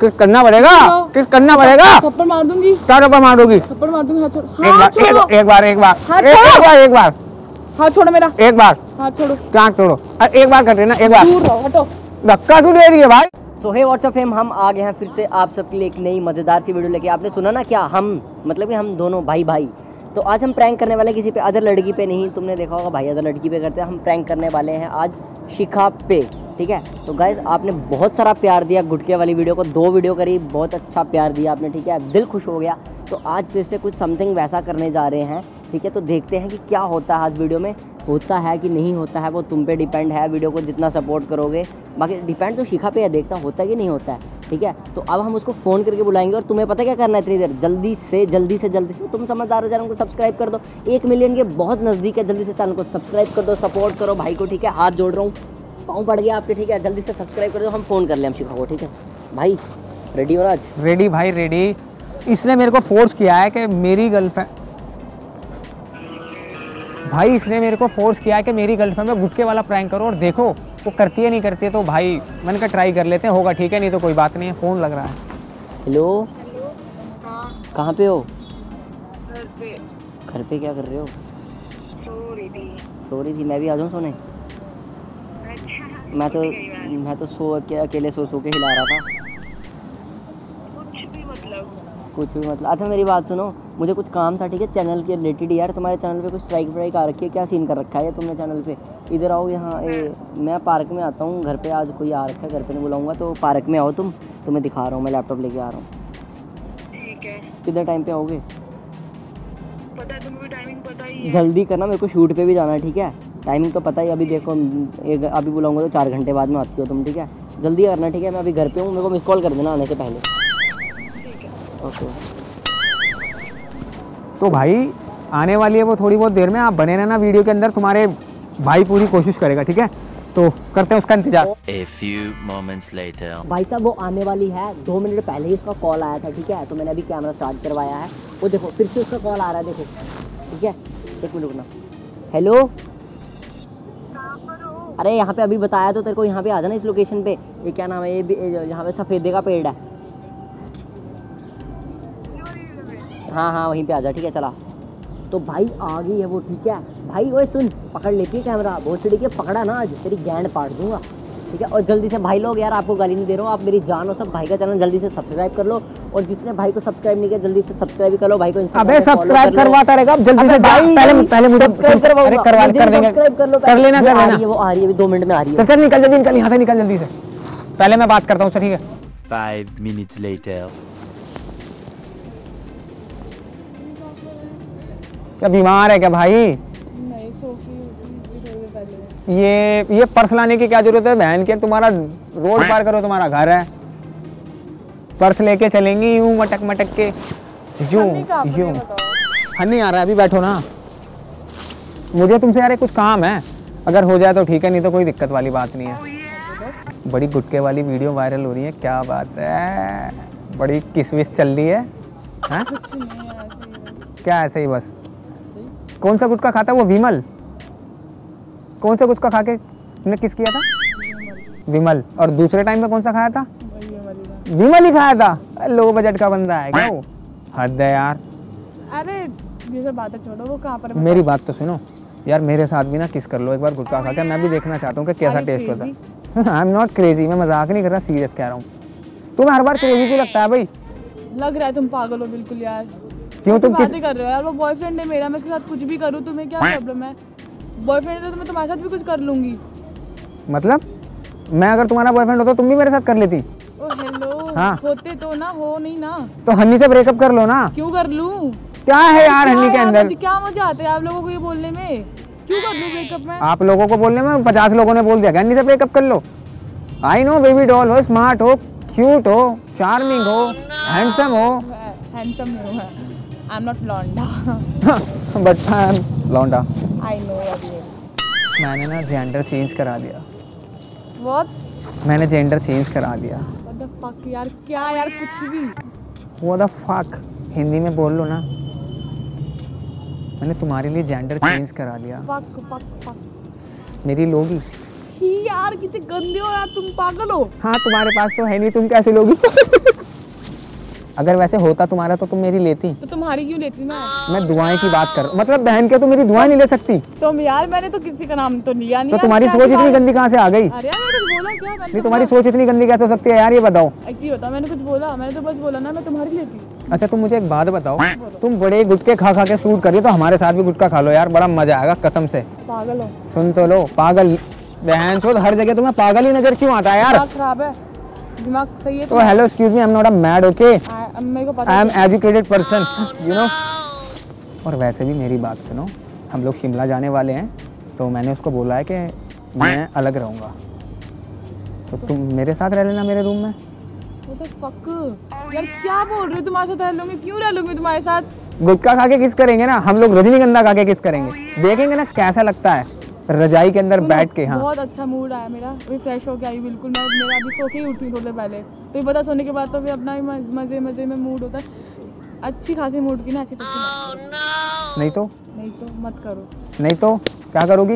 किस करना पड़ेगा? किस करना पड़ेगा? थप्पड़ मार दूँगी। क्या रब्बा मारोगी? थप्पड़ मार दूँगी हाथ छोड़ो। एक बार एक, एक बार एक बार। एक, बार एक बार। हाथ छोड़ो मेरा। एक बार। हाथ छोड़ो। क्या छोड़ो। एक बार कर देना एक बार। दूर रहो हटो। धक्का क्यों दे रही है भाई। सो हे व्हाट्सअप फेम हम आ गए हैं फिर से आप सबके लिए एक नई मज़ेदार सी वीडियो लेके। आपने सुना ना क्या? हम मतलब कि हम दोनों भाई भाई तो आज हम प्रैंक करने वाले किसी पे अदर लड़की पे नहीं। तुमने देखा होगा भाई अदर लड़की पे करते हैं। हम प्रैंक करने वाले हैं आज शिखा पे। ठीक है? तो गाइज़ आपने बहुत सारा प्यार दिया गुटके वाली वीडियो को, दो वीडियो करी, बहुत अच्छा प्यार दिया आपने, ठीक है? दिल खुश हो गया। तो आज फिर से कुछ समथिंग वैसा करने जा रहे हैं, ठीक है? तो देखते हैं कि क्या होता है आज वीडियो में। होता है कि नहीं होता है, वो तुम पे डिपेंड है वीडियो को, जितना सपोर्ट करोगे। बाकी डिपेंड तो शिखा पे है, देखता होता है कि नहीं होता है, ठीक है? तो अब हम उसको फ़ोन करके बुलाएँगे और तुम्हें पता क्या करना है इतनी देर? जल्दी से जल्दी से जल्दी से। तुम समझदार हो चैनल को सब्सक्राइब कर दो। एक मिलियन के बहुत नज़दीक है, जल्दी से चैनल को सब्सक्राइब कर दो सपोर्ट करो भाई को, ठीक है? हाथ जोड़ रहा हूँ। पाँव पड़ गया आपके ठीक है? जल्दी से सब्सक्राइब कर दो हम फ़ोन कर लें हम शिखा को ठीक है? भाई रेडी हो आज? रेडी भाई रेडी इसने मेरे को फोर्स किया है कि मेरी गर्लफ्रेंड भाई इसने मेरे को फोर्स किया है कि मेरी गर्लफ्रेंड में गुटके वाला प्रैंक करो और देखो वो करती है नहीं करती है तो भाई मैंने कहा ट्राई कर लेते हैं होगा ठीक है? नहीं तो कोई बात नहीं है फ़ोन लग रहा है। हेलो कहाँ पे हो? घर पे। क्या कर रहे हो? सो रही थी मैं भी आ जाऊँ सोने? मैं तो मैं तो सो के अकेले सो सो के हिला रहा था। कुछ भी मतलब। अच्छा मेरी बात सुनो। मुझे कुछ काम था ठीक है? चैनल के रिलेटेड यार तुम्हारे चैनल पे कुछ स्ट्राइक व्राइक आ रखी है? क्या सीन कर रखा है तुमने चैनल पे? इधर आओ यहाँ ए, मैं पार्क में आता हूँ घर पे आज कोई आ रखा है घर पे नहीं बुलाऊँगा तो पार्क में आओ तुम तुम्हें दिखा रहा हूँ मैं लैपटॉप लेके आ रहा हूँ। ठीक है। किधर टाइम पे आओगे? पता है तुम्हें भी टाइमिंग पता ही है। जल्दी करना मेरे को शूट पे भी जाना है ठीक है? टाइमिंग तो पता ही अभी देखो एक अभी बुलाऊँगा तो चार घंटे बाद में आती हो तुम ठीक है? जल्दी करना ठीक है? मैं अभी घर पे हूँ मेरे को मिस कॉल कर देना आने से पहले। ओके। तो भाई आने वाली है वो थोड़ी बहुत देर में आप बने रहना वीडियो के अंदर तुम्हारे भाई पूरी कोशिश करेगा ठीक है? तो करते हैं उसका इंतज़ार। A few moments later. भाई साहब वो आने वाली है दो मिनट पहले ही उसका कॉल आया था ठीक है? तो मैंने अभी कैमरा स्टार्ट करवाया है। वो देखो फिर से उसका कॉल आ रहा है देखो। ठीक है? एक मिनट रुकना। हेलो अरे यहाँ पे अभी बताया तो तेरे को यहाँ पे आ जाना इस लोकेशन पे। ये क्या नाम है? ये यहाँ पे सफ़ेदे का पेड़ है। हाँ हाँ वहीं पे आ जा, ठीक है, चला। तो भाई, आ गई है वो, ठीक है। भाई, ओए, सुन, पकड़ लेती है कैमरा बहुत सीढ़ी के पकड़ा ना आज। तेरी गैंड पाट दूँगा। ठीक है? और जल्दी से, भाई लोग, यार, आपको गाली नहीं दे रहा हूँ। आप मेरी जान हो सब भाई का चैनल जल्दी से सब्सक्राइब कर लो। और जिसने भाई को सब्सक्राइब नहीं किया जल्दी से सब्सक्राइब कर लो भाई को अबे सब्सक्राइब करवाता रहेगा अब जल्दी से भाई, पहले पहले मुझे सब्सक्राइब। अरे करवा कर देंगे सब्सक्राइब कर लो कर लेना कर लेना। है वो आ रही है अभी दो मिनट में आ रही है। चल चल निकल जल्दी निकल यहाँ से निकल जल्दी से। पहले मैं बात करता हूँ सर ठीक है। Five minutes later. क्या बीमार है क्या भाई? ये ये पर्स लाने की क्या ज़रूरत है? बहन के तुम्हारा रोड पार करो तुम्हारा घर है। पर्स लेके चलेंगी यूँ मटक मटक के। यूँ यूँ। हनी आ रहा है अभी बैठो ना। मुझे तुमसे यार कुछ काम है। अगर हो जाए तो ठीक है नहीं तो कोई दिक्कत वाली बात नहीं है। बड़ी गुटके वाली वीडियो वायरल हो रही है क्या बात है। बड़ी किसमिस चल रही है। हैं? क्या ऐसे ही बस। कौन सा गुटका खाता है? वो विमल। कौन सा गुटका खा के तुमने किस किया था? विमल। और दूसरे टाइम में कौन सा खाया था? वही है वाली ना। विमल ही खाया था। लो बजट का बंदा है क्या वो? हद है यार। अरे ये सब बातें छोड़ो वो कहाँ पर मेरी बात तो सुनो। यार मेरे साथ भी ना किस कर लो एक बार गुटखा खा के मैं भी देखना चाहता हूँ कि कैसा टेस्ट होता है। आई एम नॉट क्रेजी मैं मज़ाक नहीं कर रहा सीरियस कह रहा हूँ। तुम्हें हर बार क्रेजी क्यों लगता है भाई? लग रहा है तुम पागल हो बिल्कुल यार। क्यों तुम किस कर रहे हो यार वो बॉयफ्रेंड है मेरा मैं उसके साथ कुछ भी करूँ तुम्हें क्या प्रॉब्लम है? बॉयफ्रेंड है तो मैं तुम्हारे साथ भी कुछ कर लूँगी। मतलब? मैं अगर तुम्हारा बॉयफ्रेंड होता तुम भी मेरे साथ कर लेती। हाँ। होते तो ना हो नहीं ना। तो हन्नी से ब्रेकअप कर लो ना। क्यों कर लू? क्या है यार हन्नी के अंदर? क्या मज़ा आता है आप लोगों को ये बोलने में? क्यों कर लूँ ब्रेकअप में? आप लोगों को बोलने में पचास लोगों ने बोल दिया। कि हन्नी से ब्रेकअप कर लो? आई नो बेबी डॉल हो स्मार्ट हो क्यूट हो चार्मिंग हो हैंडसम हो। हैंडसम नहीं हूँ आई एम नॉट लॉन्डा बट आई एम लौंडा आई नो मैंने ना जेंडर चेंज करा दिया। व्हाट मैंने जेंडर चेंज करा दिया। फक यार। क्या यार कुछ भी। वो द फक हिंदी में बोल लो ना। मैंने तुम्हारे लिए जेंडर चेंज करा लिया फक फक फक मेरी लोगी। यार कितने गंदे हो यार तुम पागल हो। हाँ तुम्हारे पास तो है नहीं तुम कैसे लोगी? अगर वैसे होता तुम्हारा तो तुम मेरी लेती। तो तुम्हारी क्यों लेती मैं? मैं दुआएँ की बात कर रहा हूँ। मतलब बहन के तो मेरी दुआएँ नहीं ले सकती? तुम यार मैंने तो किसी का नाम तो लिया नहीं तो तुम्हारी सोच इतनी गंदी कहाँ से आ गई? नहीं तुम्हारी सोच इतनी गंदी कैसे हो सकती है यार ये बताओ। मैंने कुछ बोला मैंने तो बस बोला ना मैं तुम्हारी लेती अच्छा तुम मुझे एक बात बताओ। तुम बड़े गुटके खा खा के सूट करिए तो हमारे साथ भी गुटका खा लो यार बड़ा मज़ा आएगा कसम से। पागल हो। सुन तो लो पागल। बहन चोद हर जगह तुम्हें पागल ही नज़र क्यों आता है यार? खराब है। दिमाग सही है तो hello excuse me I am not a mad okay मेरे को पता I am educated person you know और वैसे भी मेरी बात सुनो हम लोग शिमला जाने वाले हैं तो मैंने उसको बोला है कि मैं अलग रहूँगा। तो तुम मेरे साथ रह लेना मेरे रूम में। fuck? यार क्या बोल रहे हो? तुम्हारे साथ रह लूँगी क्यों रह लूँगी तुम्हारे साथ? गुटखा खा के किस करेंगे ना? हम लोग रजनीगंधा खा के किस करेंगे? देखेंगे ना कैसा लगता है। रजाई के अंदर बैठ के हाँ। बहुत अच्छा मूड आया मेरा। अभी फ्रेश हो आई बिल्कुल मैं मेरा अभी सो के ही उठी थोड़ी देर पहले। तो ये पता सोने के बाद तो फिर अपना ही मज़े मज़े में मूड होता है। अच्छी खासी मूड की ना अच्छी तअच्छी नहीं। तो? नहीं तो मत करो। नहीं तो? क्या करोगी?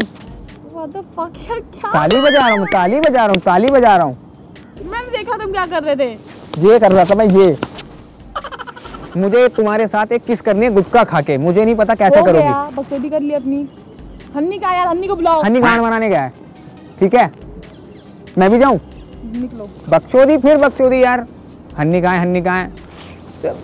ताली बजा रहा हूँ ताली बजा रहा हूँ ताली बजा रहा हूँ। मैंने देखा तुम क्या कर रहे थे? ये कर रहा था मैं ये। मुझे तुम्हारे साथ एक किस करनी है गुटखा खा के। मुझे नहीं पता कैसे करोगी। गया कर ली अपनी। हन्नी का यार हन्नी को बुलाओ। हनी गान बनाने गया है। ठीक है? मैं भी जाऊँ? निकलो। बकचोदी फिर बकचोदी यार। हन्नी कहाँ है हन्नी कहाँ है?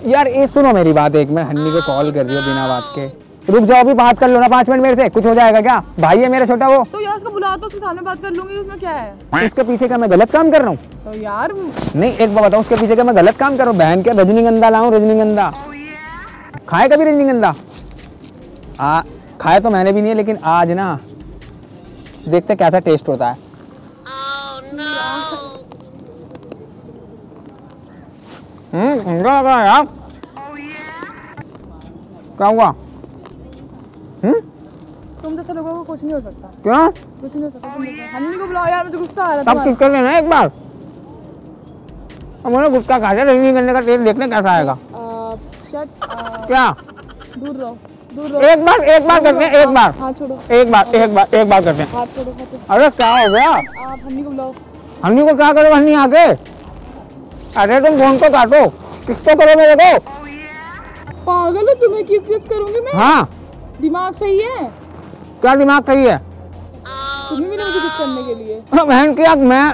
यार ये सुनो मेरी बात एक मैं। हन्नी को कॉल कर हूँ बिना बात के। रुक जाओ अभी बात कर लो ना पाँच मिनट मेरे से। कुछ हो जाएगा क्या? भाई है मेरा छोटा वो। तो यार उसको बुलाओ तो उसके सामने बात कर लूँगी उसमें क्या है? उसके पीछे का मैं गलत काम कर रहा हूँ? तो यार नहीं एक बात बताओ उसके पीछे का मैं गलत काम कर रहा हूँ? बहन के रजनीगंधा लाऊं रजनीगंधा? खाए कभी रजनीगंधा? खाए तो मैंने भी नहीं है लेकिन आज ना देखते कैसा टेस्ट होता है। हम्म समझा लगा यार। क्या हुआ? हम्म? तुम जैसे लोगों को कुछ नहीं हो सकता। क्या? कुछ नहीं हो सकता देखो हन्नी को बुलाओ यार मुझे गुस्सा आ रहा है कर लेना एक बार। अब मैंने गुटखा खा लिया रजनीगंधे का टेस्ट देखने कैसा आएगा। शट क्या दूर रहो दूर रहो। एक बार एक बार करते हैं एक बार। एक बार एक बार एक बार करते हैं। अरे क्या हो गया? आप हन्नी को बुलाओ। हन्नी को क्या करो हन्नी आके? अरे तुम फ़ोन को काटो। किसको करो मेरे को पागल हो तुम्हें किस किस करूँगी मैं? हाँ। दिमाग सही है? क्या दिमाग सही है? तुम ही मिले मुझे कुछ करने के लिए। हाँ, बहन की आग मैं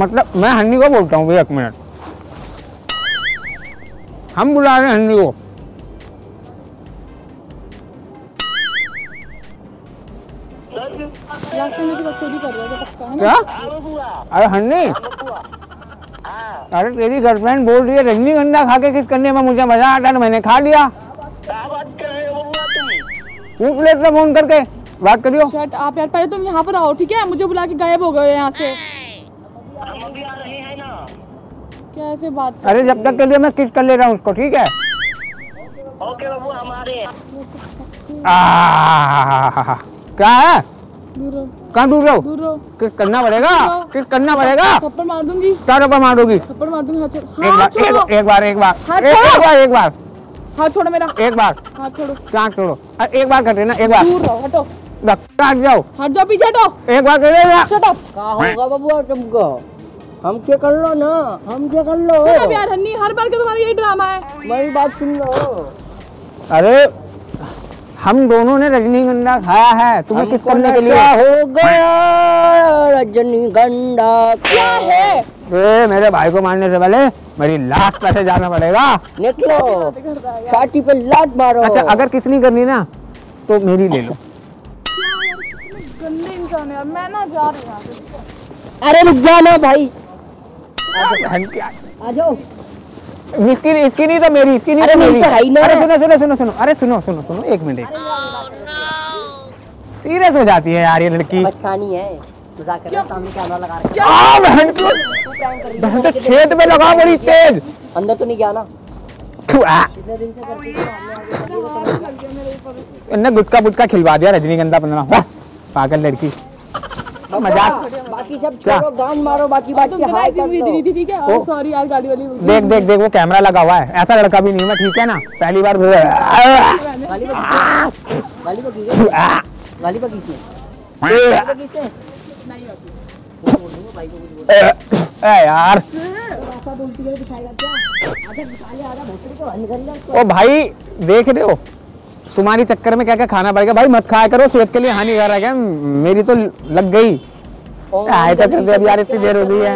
मतलब मैं हन्नी को बोलता हूँ एक मिनट। हम बुला रहे हैं हन्नी को। क्या? अरे हन्नी? अरे तेरी गर्लफ्रेंड बोल रही है रजनीगंधा खा के किस करने में मुझे मज़ा आता है तो मैंने खा लिया। पूछ फ़ोन करके बात करियो। आप यार पहले तुम यहाँ पर आओ ठीक है? मुझे बुला के गायब हो गए यहाँ से। कैसे बात कर अरे जब तक के लिए मैं किस कर ले रहा हूँ उसको ठीक है? आह, क्या है? दूर रहो कहाँ दूर रहो? दूर रहो। किस करना पड़ेगा? किस करना पड़ेगा? थप्पड़ मार दूँगी। क्या थप्पड़ मार दूँगी हाथ छोड़ो। एक बार एक, बार एक बार। एक, बार हाथ छोड़ो मेरा। एक बार। हाथ छोड़ो। क्या छोड़ो। एक बार कर देना एक बार। दूर रहो हटो। काट जाओ। हट जाओ पीछे हटो। एक बार कर देना। शट अप का होगा बबुआ तुमको? हम क्या कर लो ना? हम क्या कर लो? यार हर बार के तुम्हारा यही ड्रामा है। मेरी बात सुन लो। अरे हम दोनों ने रजनीगंधा खाया है। तुम्हें किस करने के लिए? हो गया रजनीगंधा क्या है? ए, मेरे भाई को मारने से पहले मेरी लाश पैसे जाना पड़ेगा। निकलो पार्टी पे लात मारो। अच्छा अगर किस नहीं करनी ना तो मेरी ले लो। गंदे इंसान है मैं ना जा रही हूँ। अरे रुक जाना भाई। आ जाओ। इसकी इसकी नहीं तो मेरी इसकी नहीं अरे तो मेरी तो। अरे सुनो सुनो सुनो सुनो अरे सुनो सुनो सुनो एक मिनट। एक सीरियस हो जाती है यार ये लड़की। बचकानी है। मज़ाक कर सामने कैमरा लगा रखा आ, बहन बहन तो छेद में लगा बड़ी तेज। अंदर तो नहीं गया ना? गुटका बुटका खिलवा दिया रजनीगंधा पंद्रह वाह, पागल लड़की। मज़ाक बाकी सब क्या? छोड़ो गान मारो बाकी बात तुम के तो ना हाय कर दो। थी ठीक सॉरी यार गाड़ी वाली देख देख देख वो कैमरा लगा हुआ है। ऐसा लड़का भी नहीं मैं ठीक है ना? पहली बार गाली गाली गाली ए, यार। है। उसको। ओ भाई देख रहे हो? तुम्हारी चक्कर में क्या क्या खाना पड़ेगा? भाई मत खाया करो सेहत के लिए हानिकारक है। मेरी तो लग गई। आए तो यार इतनी देर हो गई है।